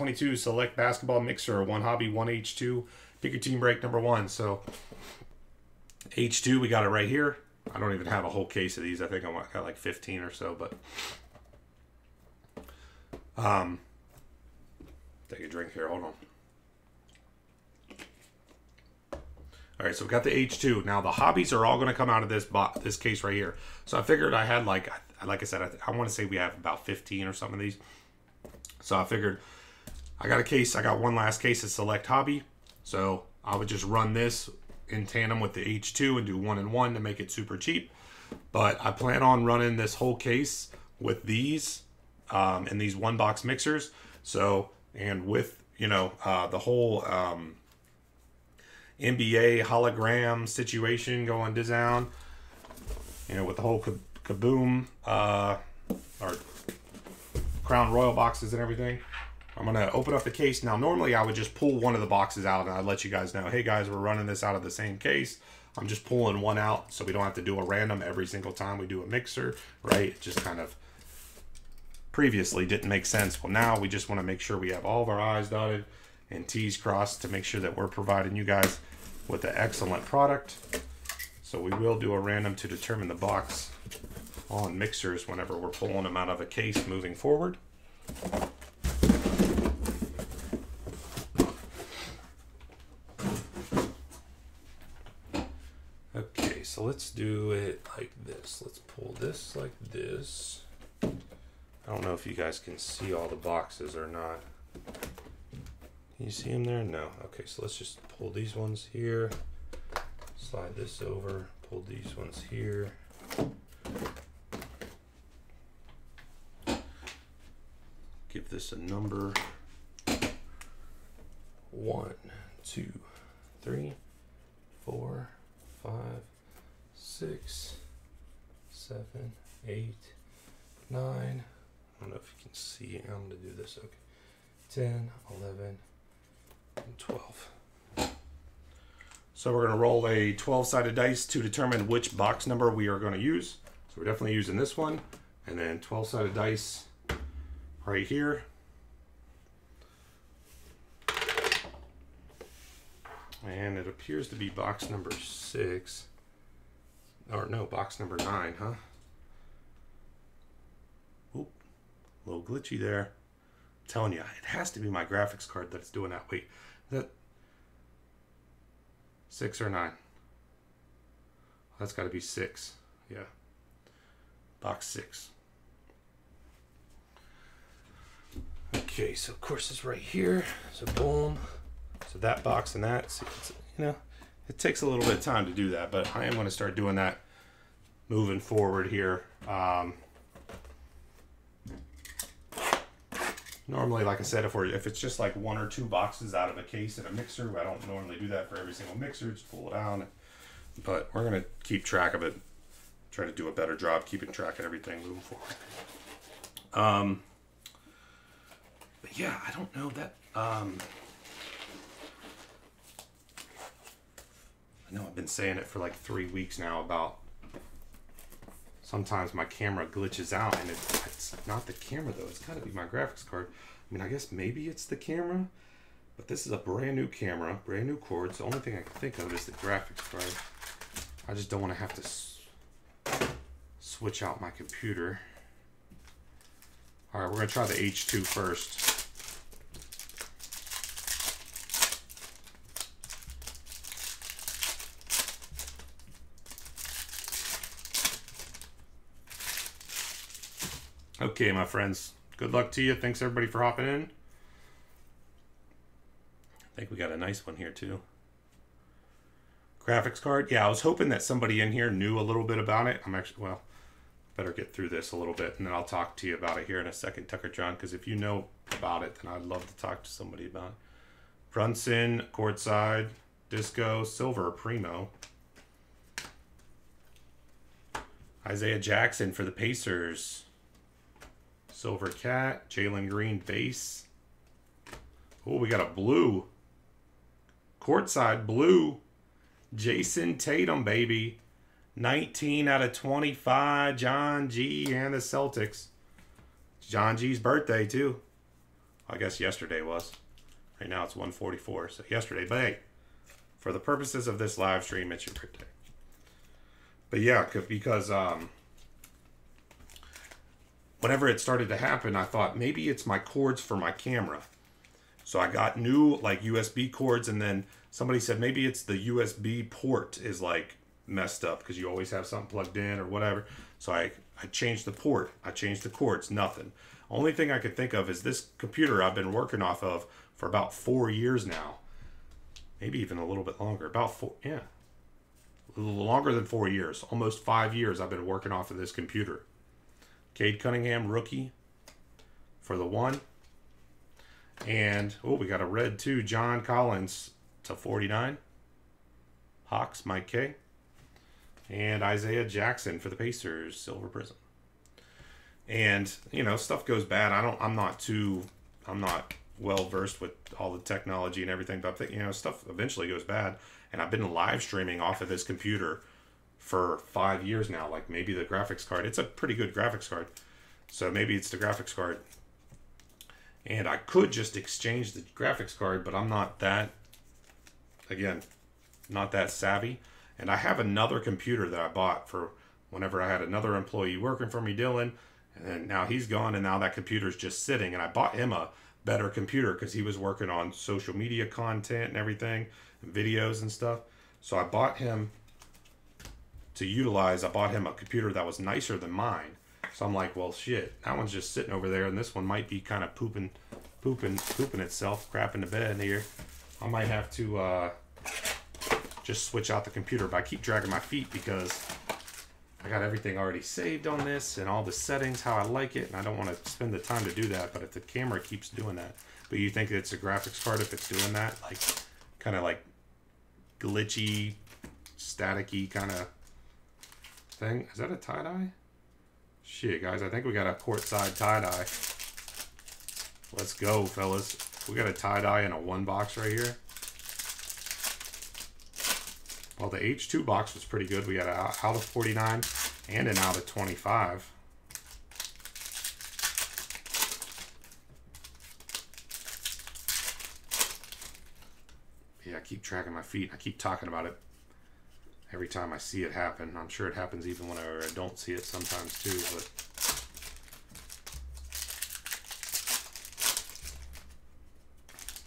22 select basketball mixer, one hobby, one H2. Pick your team break number one. So H2, we got it right here. I don't even have a whole case of these. I think I got like 15 or so, but um, take a drink here. Hold on. All right, so we got the H2. Now the hobbies are all going to come out of this box, this case right here. So I figured I had like, like I said, I, I want to say we have about 15 or some of these. So I figured I got a case. I got one last case of Select Hobby. So I would just run this in tandem with the H2 and do one and one to make it super cheap. But I plan on running this whole case with these um, and these one box mixers. So, and with, you know, uh, the whole um, NBA hologram situation going down, you know, with the whole kaboom uh, or Crown Royal boxes and everything. I'm gonna open up the case. Now, normally I would just pull one of the boxes out and I'd let you guys know, hey guys, we're running this out of the same case. I'm just pulling one out so we don't have to do a random every single time we do a mixer, right? It just kind of previously didn't make sense. Well, now we just want to make sure we have all of our I's dotted and T's crossed to make sure that we're providing you guys with an excellent product. So we will do a random to determine the box on mixers whenever we're pulling them out of a case moving forward. Okay, so let's do it like this. Let's pull this like this. I don't know if you guys can see all the boxes or not. Can you see them there? No. Okay, so let's just pull these ones here. Slide this over. Pull these ones here. Give this a number. One, two, three, four, five, six, seven, eight, nine. I don't know if you can see. I'm going to do this. Okay. 10, 11, and 12. So we're going to roll a 12-sided dice to determine which box number we are going to use. So we're definitely using this one. And then 12-sided dice right here. And it appears to be box number six. Or no, box number nine, huh? Oop, a little glitchy there. I'm telling you, it has to be my graphics card that's doing that. Wait, that six or nine? That's got to be six. Yeah. Box six. Okay, so of course it's right here. So boom. So that box and that, see, you know, it takes a little bit of time to do that, but I am going to start doing that moving forward here. Um, normally, like I said, if we're if it's just like one or two boxes out of a case in a mixer, I don't normally do that for every single mixer. Just pull it out, but we're gonna keep track of it. Try to do a better job keeping track of everything moving forward. Um, but yeah, I don't know that. Um, I know I've been saying it for like three weeks now about sometimes my camera glitches out and it, it's not the camera though. It's got to be my graphics card. I mean, I guess maybe it's the camera, but this is a brand new camera, brand new cords. The only thing I can think of is the graphics card. I just don't want to have to switch out my computer. All right, we're to try the H2 first. Okay, my friends. Good luck to you. Thanks everybody for hopping in. I think we got a nice one here too. Graphics card. Yeah, I was hoping that somebody in here knew a little bit about it. I'm actually, well, better get through this a little bit and then I'll talk to you about it here in a second, Tucker John, because if you know about it, then I'd love to talk to somebody about it. Brunson, courtside, disco, silver, primo. Isaiah Jackson for the Pacers. Silver Cat, Jalen Green base. Oh, we got a blue. Courtside blue. Jayson Tatum, baby. 19 out of 25. John G. and the Celtics. John G's birthday, too. I guess yesterday was. Right now it's 144. So yesterday, but hey, for the purposes of this live stream, it's your birthday. But yeah, because um, whenever it started to happen, I thought maybe it's my cords for my camera. So I got new like USB cords, and then somebody said maybe it's the USB port is like messed up because you always have something plugged in or whatever. So I I changed the port, I changed the cords, nothing. Only thing I could think of is this computer I've been working off of for about four years now, maybe even a little bit longer. About four, yeah, a little longer than four years, almost five years. I've been working off of this computer. Cade Cunningham rookie for the one. And, oh, we got a red two, John Collins to 49. Hawks, Mike K. And Isaiah Jackson for the Pacers, Silver Prism. And, you know, stuff goes bad. I don't, I'm not too, I'm not well versed with all the technology and everything, but, you know, stuff eventually goes bad. And I've been live streaming off of this computer for five years now. Like maybe the graphics card, it's a pretty good graphics card. So maybe it's the graphics card and I could just exchange the graphics card, but I'm not that, again, not that savvy. And I have another computer that I bought for whenever I had another employee working for me, Dylan, and now he's gone, and now that computer's just sitting. And I bought him a better computer because he was working on social media content and everything, and videos and stuff. So I bought him to utilize. I bought him a computer that was nicer than mine so I'm like, well, shit, that one's just sitting over there, and this one might be kind of pooping, pooping, pooping itself, crapping the bed here. I might have to uh, just switch out the computer, but I keep dragging my feet because I got everything already saved on this and all the settings how I like it, and I don't want to spend the time to do that. But if the camera keeps doing that, but you think it's a graphics card if it's doing that, like kind of like glitchy, staticky kind of thing. Is that a tie dye? Shit, guys, I think we got a courtside tie-dye. Let's go, fellas. We got a tie-dye in a one box right here. Well, the H2 box was pretty good. We got an out of 49 and an out of 25. Yeah, I keep tracking my feet. I keep talking about it every time I see it happen. I'm sure it happens even when I don't see it sometimes too, but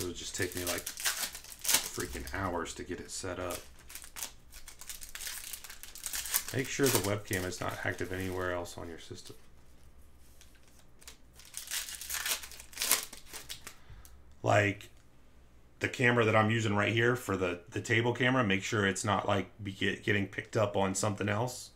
it would just take me like freaking hours to get it set up. Make sure the webcam is not active anywhere else on your system. Like the camera that I'm using right here for the, the table camera, make sure it's not like be get, getting picked up on something else.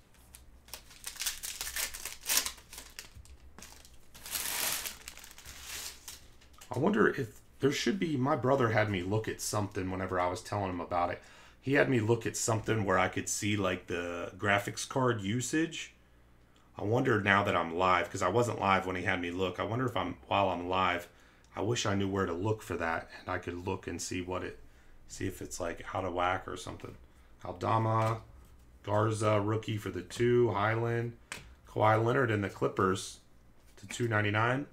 I wonder if there should be, my brother had me look at something whenever I was telling him about it. He had me look at something where I could see like the graphics card usage. I wonder now that I'm live, because I wasn't live when he had me look. I wonder if I'm, while I'm live, I wish I knew where to look for that and I could look and see what it see if it's like out of whack or something. Aldama, Garza rookie for the two, Highland, Kawhi Leonard and the Clippers to two ninety nine.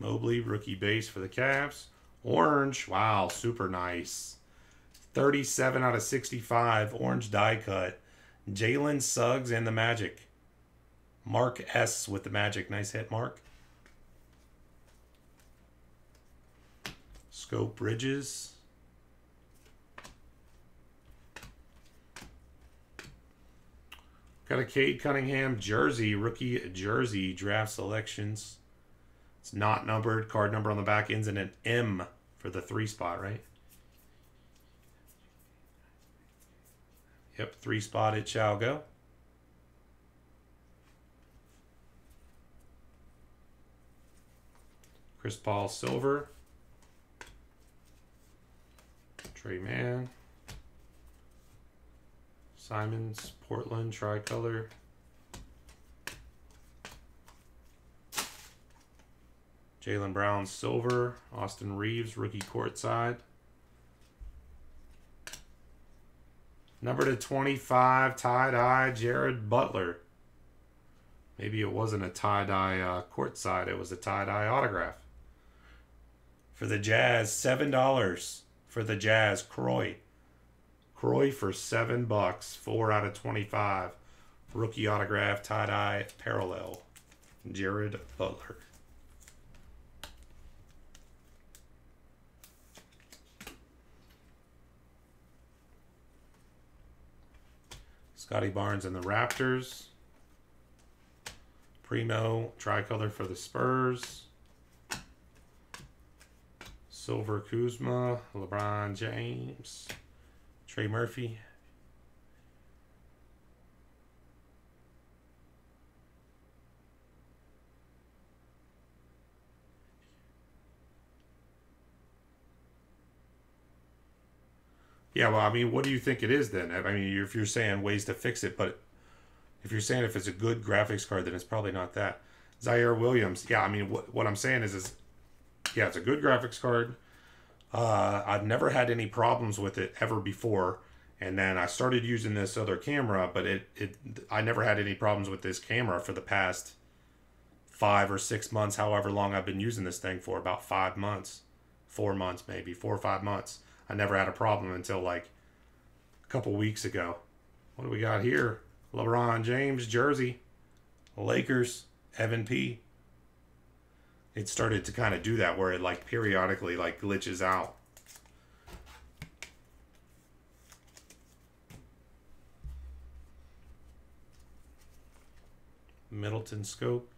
Mobley rookie base for the Cavs. Orange, wow, super nice. 37 out of 65, orange die cut. Jalen Suggs and the Magic. Mark S with the magic. Nice hit, Mark. Scope Bridges. Got a Cade Cunningham jersey, rookie jersey draft selections. It's not numbered. Card number on the back ends in an M for the three spot, right? Yep, three spot it shall go. Chris Paul Silver. Tre Mann. Simons Portland Tricolor. Jaylen Brown Silver. Austin Reaves Rookie Courtside. Number to 25, tie-dye, Jared Butler. Maybe it wasn't a tie-dye uh, courtside. It was a tie-dye autograph. For the Jazz, $7 for the Jazz. Croy. Croy for 7 bucks. 4 out of 25. Rookie autograph, tie-dye, parallel. Jared Butler. Scottie Barnes and the Raptors. Primo, tricolor for the Spurs. Silver Kuzma, LeBron James, Trey Murphy. Yeah, well, I mean, what do you think it is then? I mean, if you're saying ways to fix it, but if you're saying if it's a good graphics card, then it's probably not that. Ziaire Williams, yeah, I mean, what, what I'm saying is, is yeah, it's a good graphics card. Uh, I've never had any problems with it ever before, and then I started using this other camera, but it it I never had any problems with this camera for the past five or six months, however long I've been using this thing for, about five months, four months maybe, four or five months. I never had a problem until like a couple weeks ago. What do we got here? LeBron James jersey, Lakers, Evan P. It started to kind of do that where it like periodically like glitches out. Middleton scope.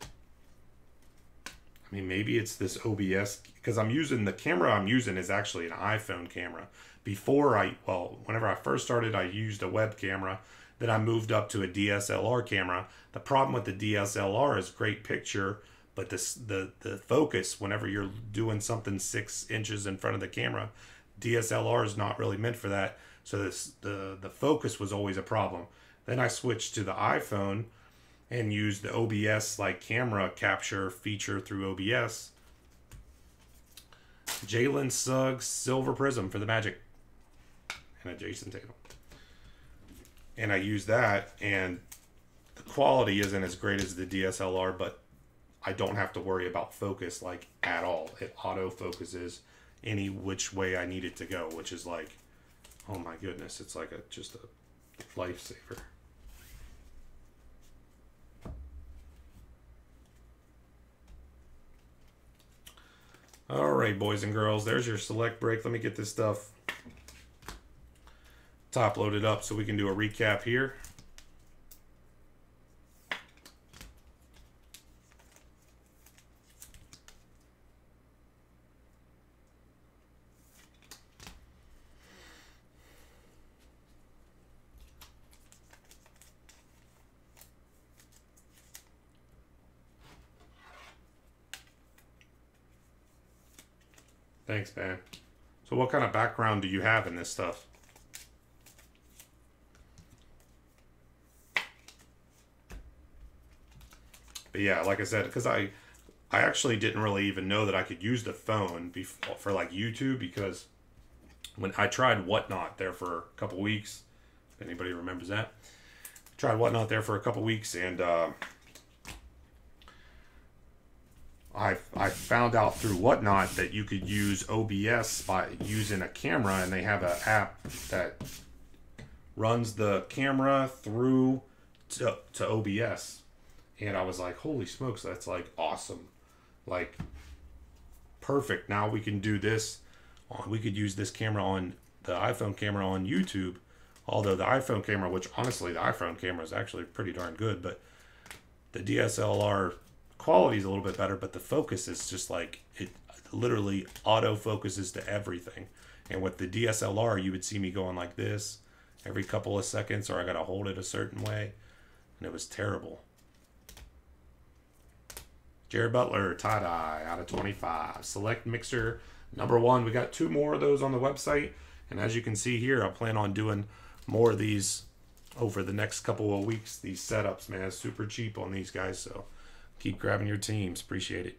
I mean, maybe it's this OBS because I'm using the camera I'm using is actually an iPhone camera. Before I, well, whenever I first started, I used a web camera. Then I moved up to a DSLR camera. The problem with the DSLR is great picture, but this, the the focus whenever you're doing something six inches in front of the camera, DSLR is not really meant for that. So this the the focus was always a problem. Then I switched to the iPhone and use the OBS like camera capture feature through OBS. Jalen Suggs Silver Prism for the Magic and a Jayson Tatum. And I use that and the quality isn't as great as the DSLR, but I don't have to worry about focus like at all. It auto focuses any which way I need it to go, which is like, oh my goodness, it's like a just a lifesaver. All right, boys and girls, there's your select break. Let me get this stuff top loaded up so we can do a recap here. Thanks, man. So what kind of background do you have in this stuff? But yeah, like I said, because I, I actually didn't really even know that I could use the phone before, for like YouTube because when I tried Whatnot there for a couple weeks, if anybody remembers that, tried Whatnot there for a couple weeks and uh, I I found out through Whatnot that you could use OBS by using a camera, and they have an app that runs the camera through to, to OBS. And I was like, holy smokes, that's like awesome. Like, perfect. Now we can do this. We could use this camera on the iPhone camera on YouTube. Although the iPhone camera, which honestly, the iPhone camera is actually pretty darn good, but the DSLR quality is a little bit better, but the focus is just like it literally auto focuses to everything. And with the DSLR, you would see me going like this every couple of seconds, or I got to hold it a certain way. And it was terrible. Jared Butler, tie dye out of 25. Select mixer number one. We got two more of those on the website. And as you can see here, I plan on doing more of these over the next couple of weeks. These setups, man, super cheap on these guys. So Keep grabbing your teams. Appreciate it.